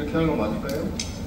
이렇게 하는 거 맞을까요?